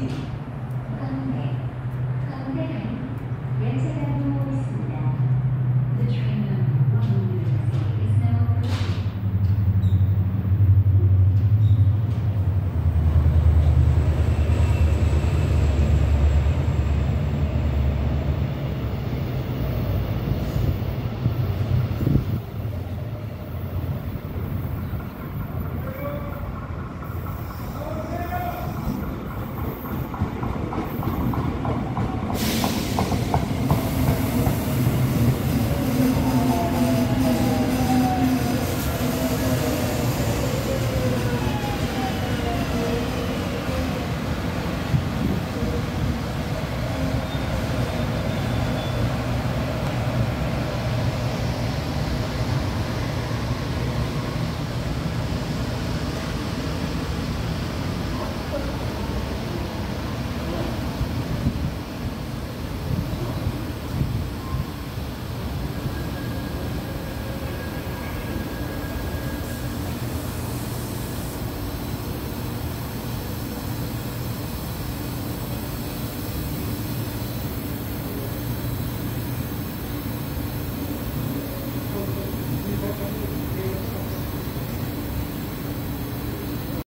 you.